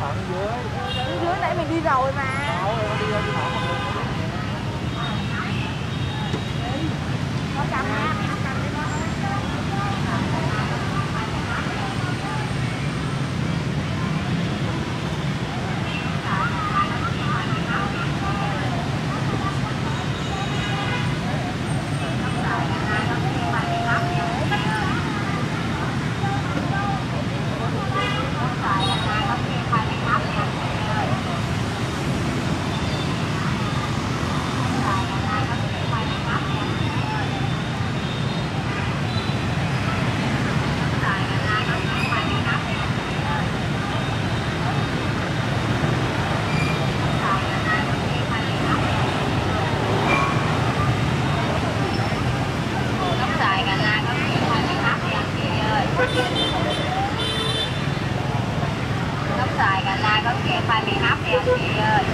ở dưới. Dưới nãy mình đi rồi mà. Đâu đi đi hỏi được Có cầm là có kẹp phải bị hấp nha chị ơi